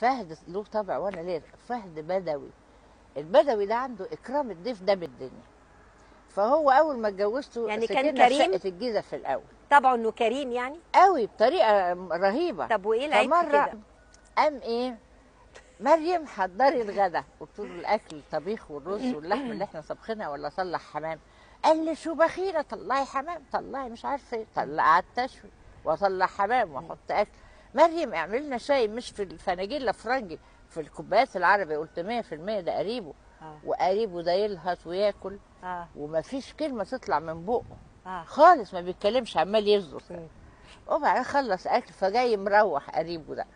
فهد له طبع وأنا ليه؟ فهد بدوي. البدوي ده عنده إكرام الضيف ده بالدنيا. فهو أول ما اتجوزته يعني كان في كريم؟ شقة الجيزة في الأول. طبعه إنه كريم يعني؟ قوي بطريقة رهيبة. طب وإيه العيب في فمرة كده؟ قام إيه؟ مريم حضري الغدا. قلت له الأكل الطبيخ والرز واللحم اللي إحنا طبخينها ولا اصلح حمام؟ قال لي شو بخيلة طلعي حمام طلعي مش عارفة إيه. طلعت تشوي واطلع حمام وأحط أكل. مريم اعمل لنا شاي مش في الفناجيل الافرنجي في الكوبايات العربي قلت 100% ده قريبه آه. وقريبه ده يلهث وياكل. آه. وما فيش كلمة تطلع من بقه. آه. خالص ما بيتكلمش عمال مم. وبعدين خلص أكل فجاي مروح قريبه ده.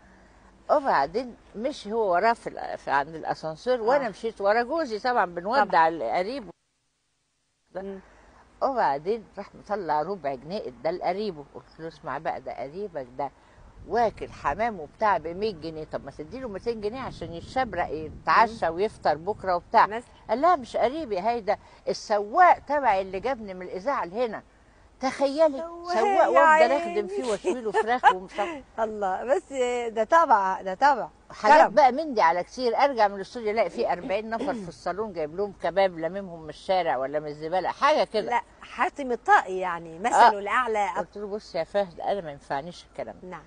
وبعدين مشي هو وراه في, عند الأسانسير. وأنا آه. مشيت ورا جوزي طبعا بنودع قريبه. مم. وبعدين راح مطلع ربع جنيه اداه لقريبه. قلت له اسمع بقى ده قريبك ده واكل حمام وبتاع ب 100 جنيه. طب ما تديله 200 جنيه عشان يتشبرق يتعشى ويفطر بكرة وبتاع. قال لها مش قريبي هيدا السواق تبعي اللي جابني من الإذاعة لهنا. تخيلي سواق وافضل. أخدم فيه واشوي له فراخ ومش الله بس ده طبع ده طبع. حاجات. بقى من دي على كتير. أرجع من الاستوديو ألاقي في 40 نفر في الصالون جايب لهم كباب لاممهم من الشارع ولا من الزبالة حاجة كده. لا حاتم الطائي يعني مثله الأعلى. أب... قلت له بص يا فهد أنا ما ينفعنيش الكلام ده. نعم.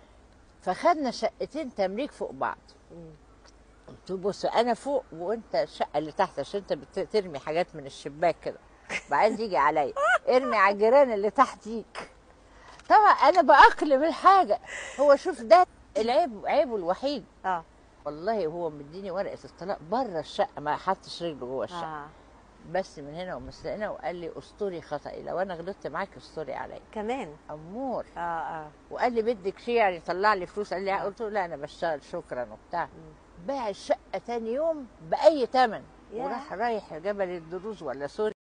فخدنا شقتين تمليك فوق بعض. قلت له بص أنا فوق وأنت الشقة اللي تحت عشان أنت بترمي حاجات من الشباك كده. بعدين تيجي عليا ارمي على الجيران اللي تحتيك طبعا أنا بأقلم الحاجة. هو شوف ده العيب عيبه الوحيد. آه. والله هو مديني ورقة الطلاق بره الشقة ما حطش رجله جوه الشقة. آه. بس من هنا ومن هنا وقال لي استوري خطأي لو أنا غلطت معاك استوري عليا. كمان؟ أمور. آه آه. وقال لي بدك شيء يعني طلع لي فلوس؟ قال لي قلت له لا أنا بشتغل شكرا وبتاع. باع الشقه تاني يوم بأي ثمن. وراح رايح جبل الدروز ولا سوري.